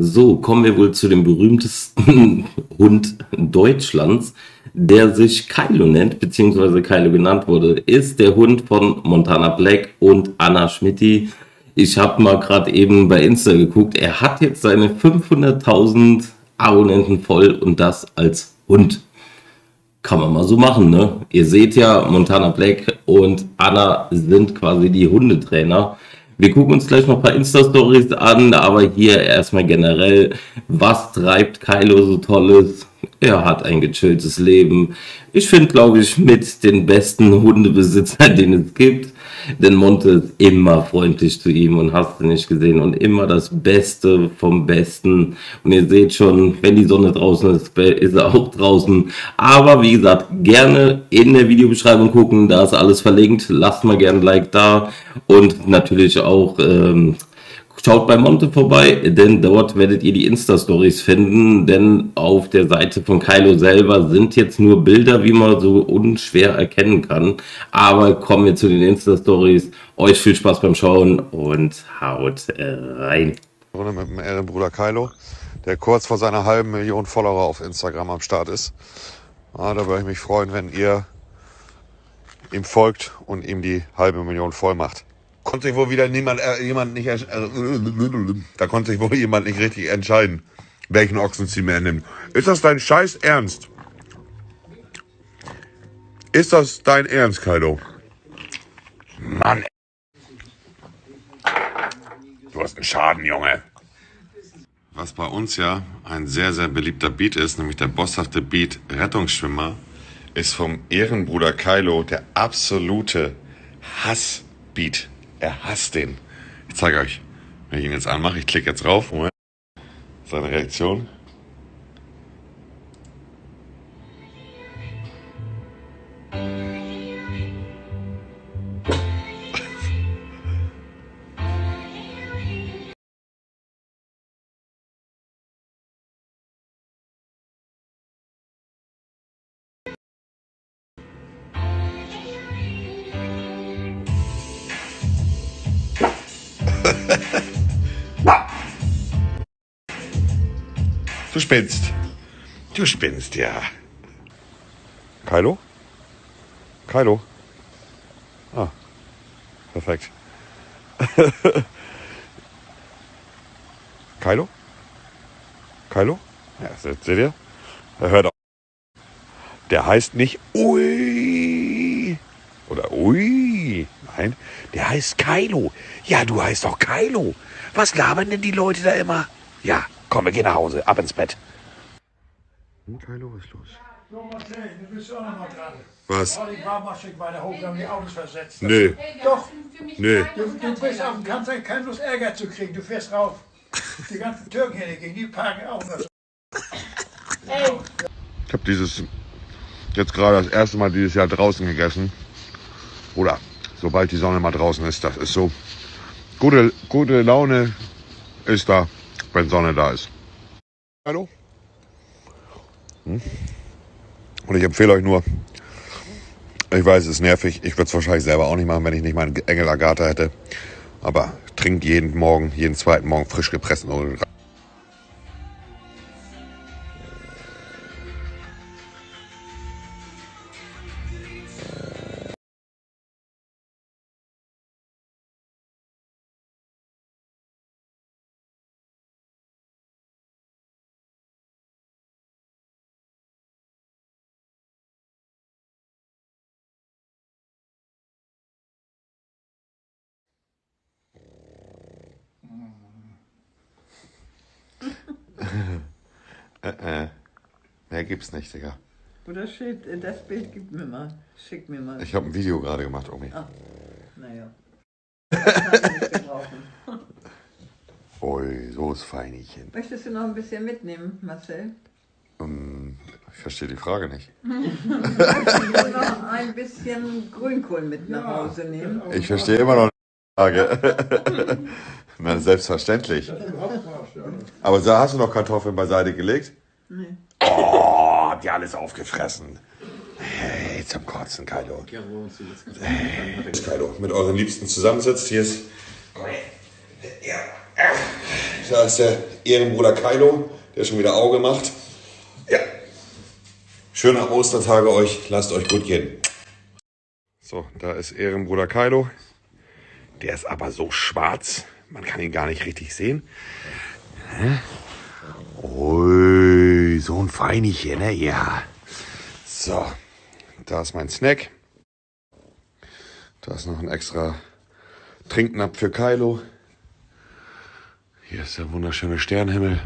So, kommen wir wohl zu dem berühmtesten Hund Deutschlands, der sich Kylo nennt, beziehungsweise Kylo genannt wurde, ist der Hund von Montana Black und Anna Schmitti. Ich habe mal gerade eben bei Insta geguckt, er hat jetzt seine 500.000 Abonnenten voll und das als Hund. Kann man mal so machen, ne? Ihr seht ja, Montana Black und Anna sind quasi die Hundetrainer. Wir gucken uns gleich noch ein paar Insta-Stories an, aber hier erstmal generell, was treibt Kylo so Tolles? Er hat ein gechilltes Leben. Ich finde, glaube ich, mit den besten Hundebesitzern, den es gibt. Denn Monte ist immer freundlich zu ihm und hast du nicht gesehen und immer das Beste vom Besten. Und ihr seht schon, wenn die Sonne draußen ist, ist er auch draußen. Aber wie gesagt, gerne in der Videobeschreibung gucken, da ist alles verlinkt. Lasst mal gerne ein Like da und natürlich auch ähm, Schaut bei Monte vorbei, denn dort werdet ihr die Insta-Stories finden, denn auf der Seite von Kylo selber sind jetzt nur Bilder, wie man so unschwer erkennen kann. Aber kommen wir zu den Insta-Stories. Euch viel Spaß beim Schauen und haut äh, rein. Mit dem Ehrenbruder Kylo, der kurz vor seiner halben Million Follower auf Instagram am Start ist. Ja, da würde ich mich freuen, wenn ihr ihm folgt und ihm die halbe Million voll macht konnte sich wohl wieder niemand, äh, jemand nicht, äh, da konnte sich wohl jemand nicht richtig entscheiden, welchen Ochsenzieh er nimmt. Ist das dein Scheiß Ernst? Ist das dein Ernst, Kaido? Mann. Du hast einen Schaden, Junge. Was bei uns ja ein sehr, sehr beliebter Beat ist, nämlich der bosshafte Beat Rettungsschwimmer, ist vom Ehrenbruder Kylo der absolute Hassbeat. Er hasst den. Ich zeige euch. Wenn ich ihn jetzt anmache, ich klicke jetzt drauf. Moment. Seine Reaktion. Du spinnst. Du spinnst, ja. Kylo? Kylo? Ah, perfekt. Kylo? Kylo? Ja, seht ihr? Er hört auf. Der heißt nicht Ui oder Ui. Nein, der heißt Kylo. Ja, du heißt doch Kylo. Was labern denn die Leute da immer? Ja, komm, wir gehen nach Hause, ab ins Bett. Hm, Kylo, was ist los? So, Marcel, du bist auch noch mal dran. Was? Die Baumaschine weiter hoch, wir haben die Autos versetzt. Nö, Doch, nö. du, du bist auf dem Kanzler, kein Lust Ärger zu kriegen. Du fährst rauf. Die ganzen Türken hier gegen die parken auch noch. Ich habe dieses jetzt gerade das erste Mal dieses Jahr draußen gegessen. Oder sobald die Sonne mal draußen ist, das ist so. Gute, gute Laune ist da, wenn Sonne da ist. Hallo? Hm? Und ich empfehle euch nur, ich weiß, es ist nervig, ich würde es wahrscheinlich selber auch nicht machen, wenn ich nicht meinen Engel Agatha hätte. Aber trinkt jeden Morgen, jeden zweiten Morgen frisch gepressten Äh, äh. Mehr gibt's nicht, Digga. Oder schick, das Bild gib mir mal. Schick mir mal. Ich habe ein Video gerade gemacht, Omi. Ah, naja. Ui, so ist Feinchen. Möchtest du noch ein bisschen mitnehmen, Marcel? Ähm, ich verstehe die Frage nicht. Ich will noch ein bisschen Grünkohl mit nach Hause nehmen. Ich verstehe immer noch nicht die Frage. Na, selbstverständlich. Aber da hast du noch Kartoffeln beiseite gelegt? Oh, habt ihr alles aufgefressen. Hey, zum Kotzen, Kaido. Hey, Kaido, mit euren Liebsten zusammensitzt. Hier ist. Ja, Da ist der Ehrenbruder Kylo, der schon wieder Auge macht. Ja. Schöne Ostertage euch. Lasst euch gut gehen. So, da ist Ehrenbruder Kylo. Der ist aber so schwarz, man kann ihn gar nicht richtig sehen. Hä? So ein Feinchen, ne? Ja. So, da ist mein Snack. Da ist noch ein extra Trinknapf für Kylo. Hier ist der wunderschöne Sternenhimmel.